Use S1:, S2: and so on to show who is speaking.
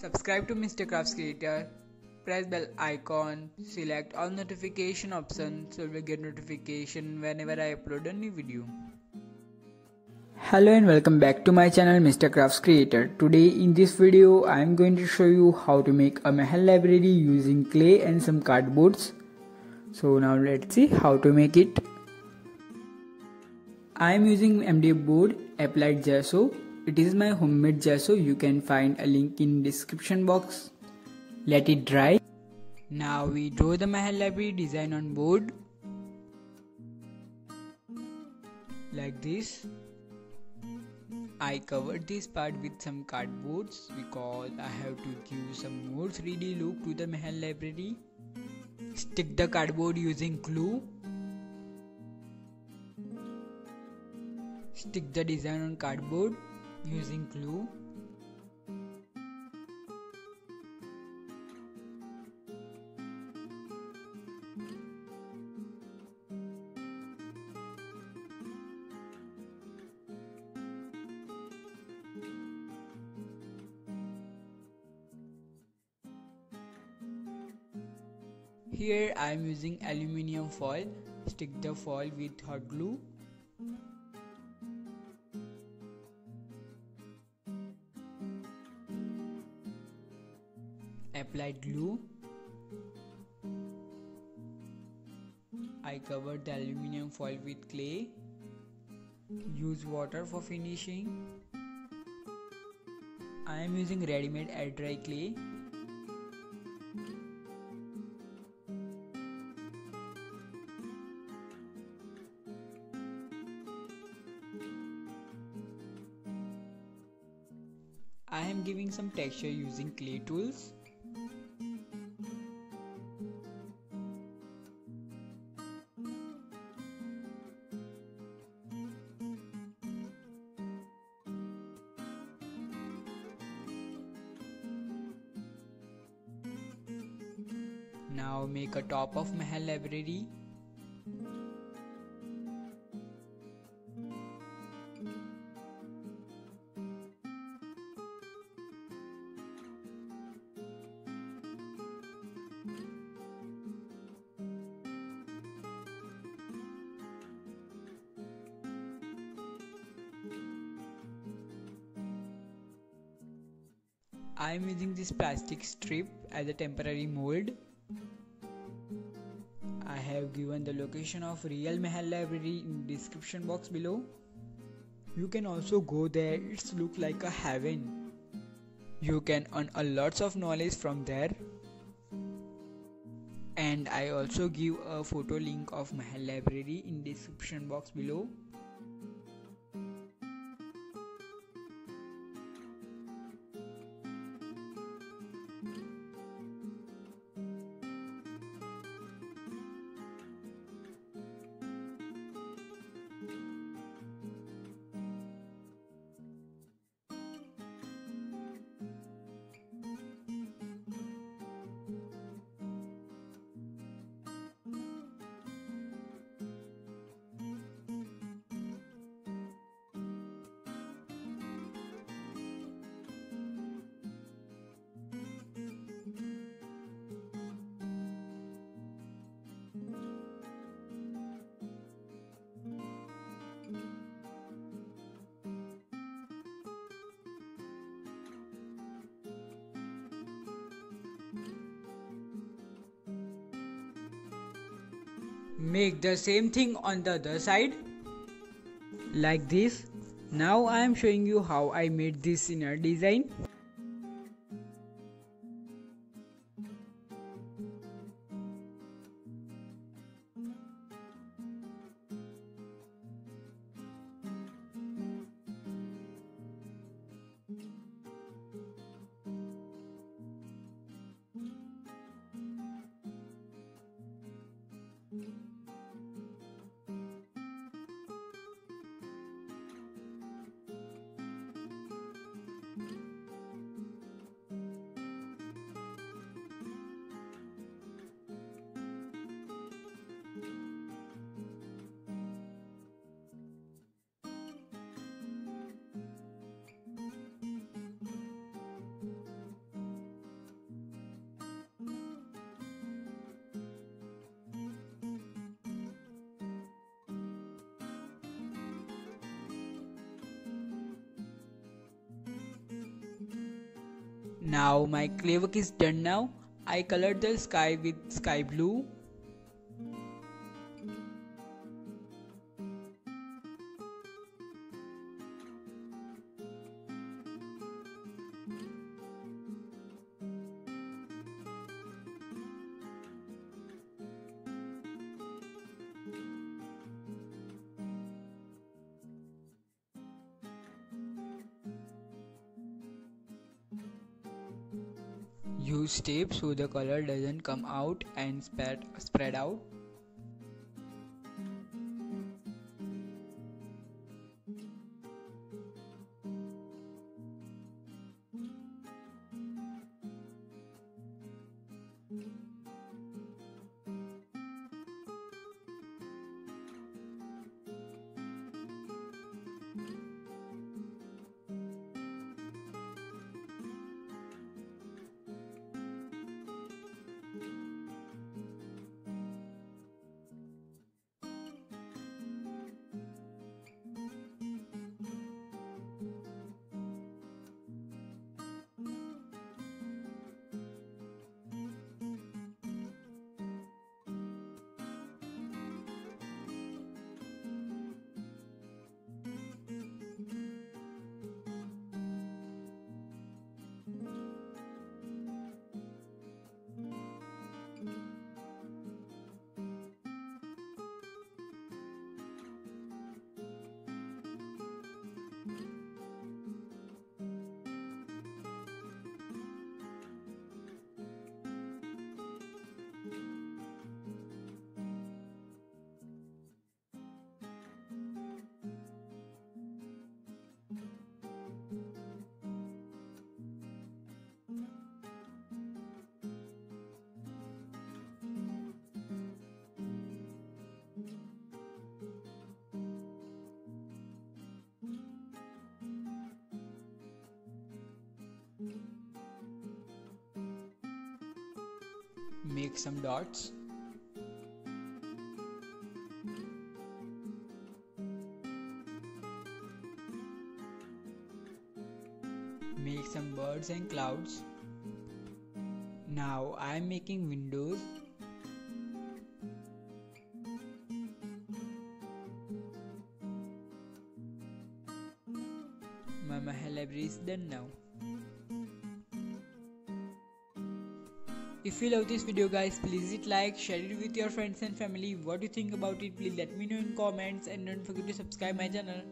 S1: Subscribe to Mr. Crafts Creator. Press bell icon. Select all notification options so you get notification whenever I upload a new video.
S2: Hello and welcome back to my channel Mr. Crafts Creator. Today in this video I am going to show you how to make a Meher library using clay and some cardboards. So now let's see how to make it. I am using MDF board applied gesso it is my homemade gesso. You can find a link in description box. Let it dry.
S1: Now we draw the Meher library design on board. Like this. I covered this part with some cardboards because I have to give some more 3D look to the Meher library. Stick the cardboard using glue. Stick the design on cardboard using glue Here I am using aluminium foil. Stick the foil with hot glue glue I covered the aluminium foil with clay. Use water for finishing. I am using ready-made air dry clay. I am giving some texture using clay tools Now make a top of Meher library. I am using this plastic strip as a temporary mold have given the location of real Meher library in description box below. You can also go there, it's look like a heaven. You can earn a lots of knowledge from there. And I also give a photo link of Meher library in description box below. Make the same thing on the other side like this. Now I am showing you how I made this inner design Now my clay work is done now. I colored the sky with sky blue Use tape so the color doesn't come out and spread, spread out. Make some dots. Make some birds and clouds. Now I am making windows. My library is done now If you love this video guys, please hit like, share it with your friends and family. What do you think about it? Please let me know in comments and don't forget to subscribe my channel.